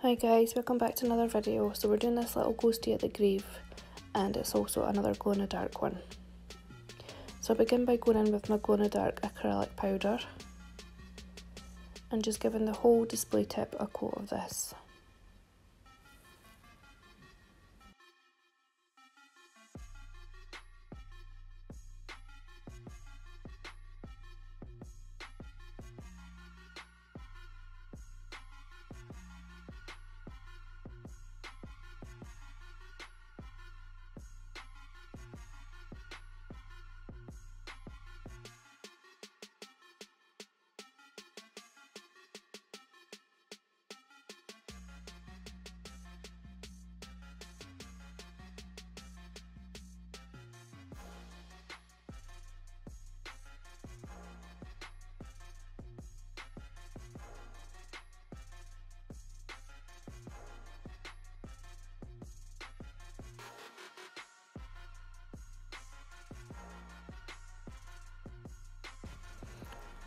Hi guys, welcome back to another video. So we're doing this little ghosty at the grave and it's also another glow in the dark one. So I begin by going in with my glow in the dark acrylic powder and just giving the whole display tip a coat of this.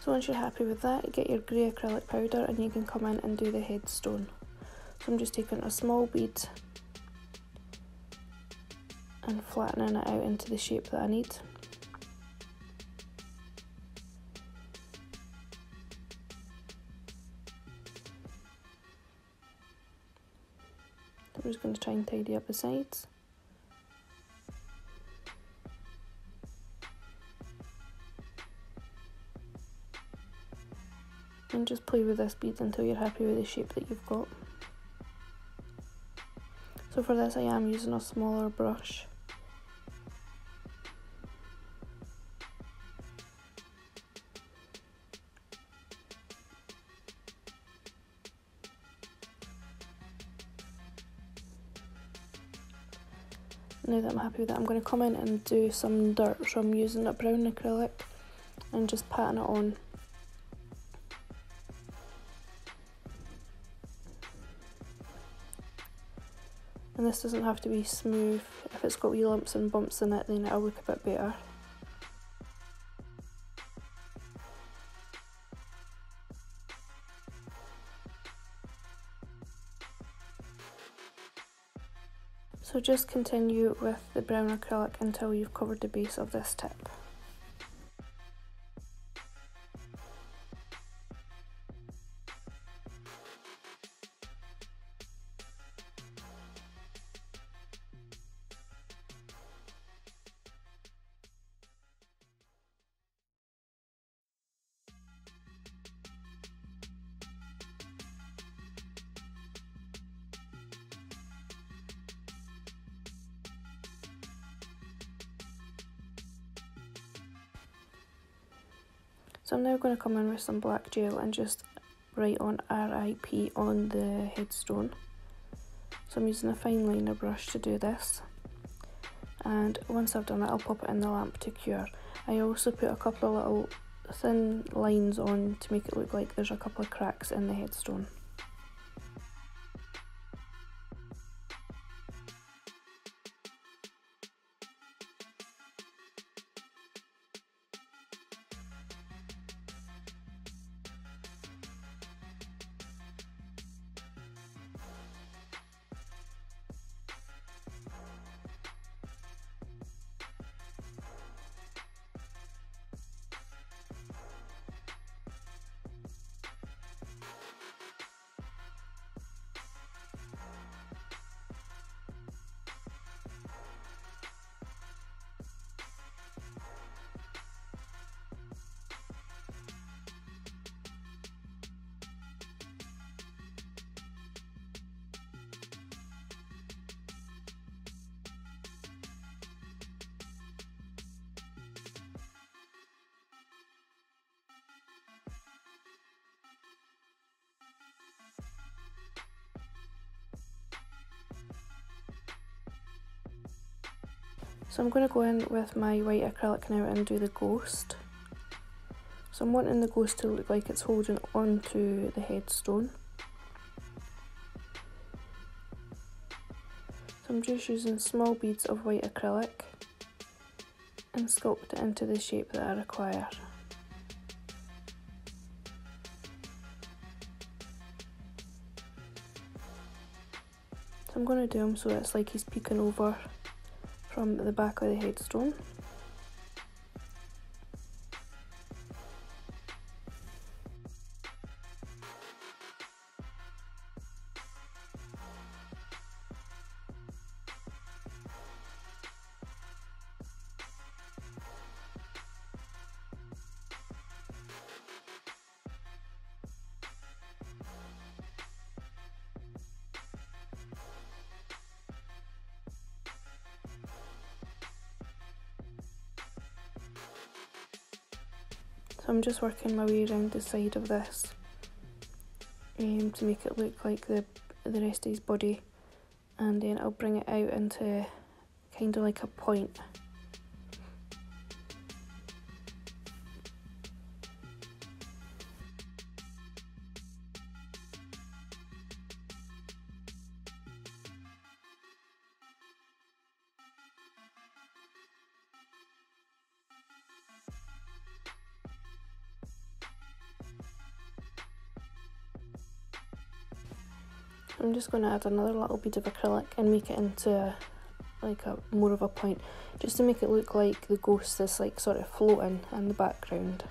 Once you're happy with that, get your grey acrylic powder and you can come in and do the headstone. So I'm just taking a small bead and flattening it out into the shape that I need. I'm just going to try and tidy up the sides. And just play with this bead until you're happy with the shape that you've got. So for this I am using a smaller brush. Now that I'm happy with that, I'm going to come in and do some dirt. So I'm using a brown acrylic and just patting it on and this doesn't have to be smooth. If it's got wee lumps and bumps in it then it'll look a bit better. So just continue with the brown acrylic until you've covered the base of this tip. So I'm now going to come in with some black gel and just write on RIP on the headstone. So I'm using a fine liner brush to do this. And once I've done it, I'll pop it in the lamp to cure. I also put a couple of little thin lines on to make it look like there's a couple of cracks in the headstone. So I'm going to go in with my white acrylic now and do the ghost. So I'm wanting the ghost to look like it's holding onto the headstone. So I'm just using small beads of white acrylic and sculpt it into the shape that I require. So I'm going to do him so it's like he's peeking over from the back of the headstone. So I'm just working my way around the side of this um, to make it look like the, the rest of his body and then I'll bring it out into kind of like a point. I'm just going to add another little bead of acrylic and make it into like a more of a point just to make it look like the ghost is like sort of floating in the background.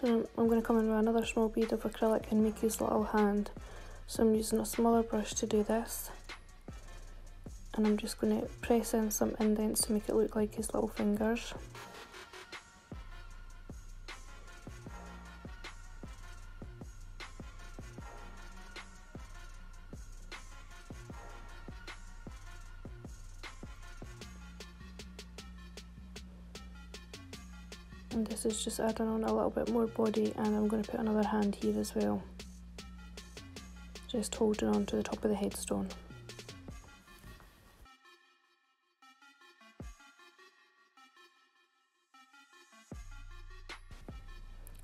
So I'm going to come in with another small bead of acrylic and make his little hand so I'm using a smaller brush to do this. And I'm just going to press in some indents to make it look like his little fingers. and this is just adding on a little bit more body and I'm going to put another hand here as well just holding on to the top of the headstone.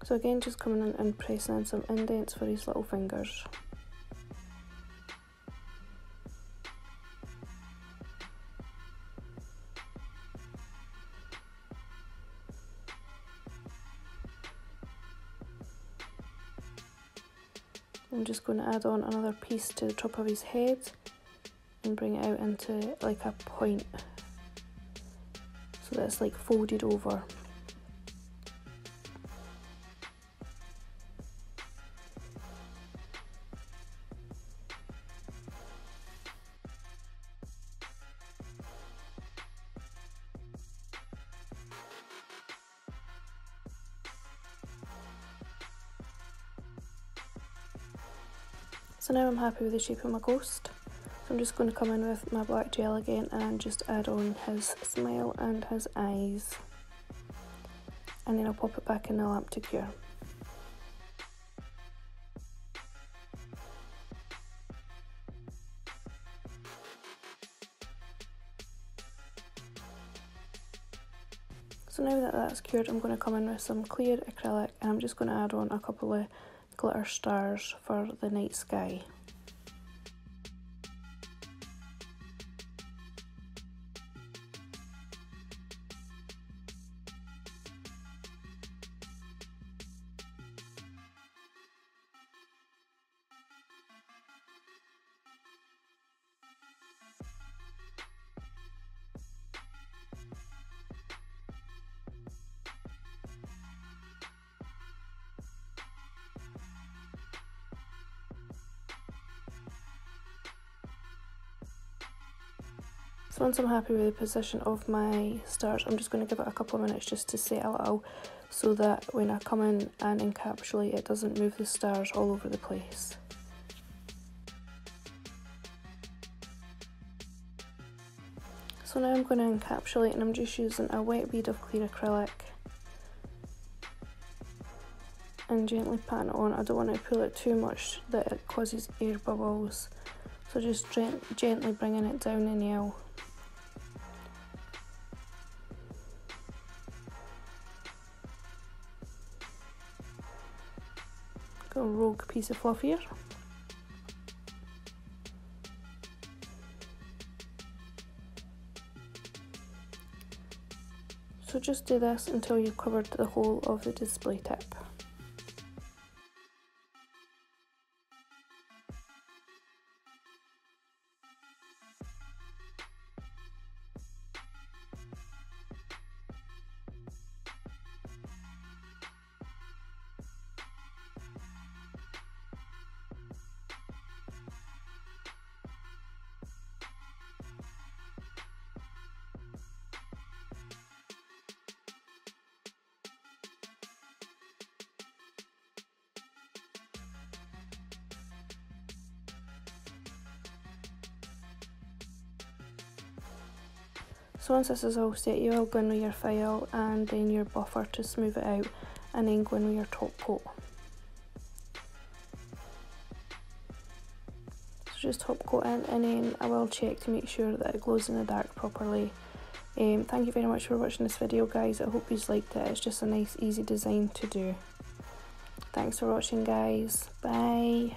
So again just coming in and pressing in some indents for his little fingers. I'm just going to add on another piece to the top of his head and bring it out into like a point so that it's like folded over. So now I'm happy with the shape of my ghost. So I'm just going to come in with my black gel again and just add on his smile and his eyes. And then I'll pop it back in the lamp to cure. So now that that's cured, I'm going to come in with some clear acrylic and I'm just going to add on a couple of glitter stars for the night sky. So once I'm happy with the position of my stars, I'm just going to give it a couple of minutes just to set a little so that when I come in and encapsulate it doesn't move the stars all over the place. So now I'm going to encapsulate and I'm just using a wet bead of clear acrylic and gently pat it on. I don't want to pull it too much that it causes air bubbles. So just gently bringing it down the nail piece of fluff here. So just do this until you've covered the whole of the display tip. So once this is all set, you will go in with your file and then your buffer to smooth it out and then go in with your top coat. So just top coat in and then I will check to make sure that it glows in the dark properly. Um, thank you very much for watching this video guys, I hope you liked it, it's just a nice easy design to do. Thanks for watching guys, bye!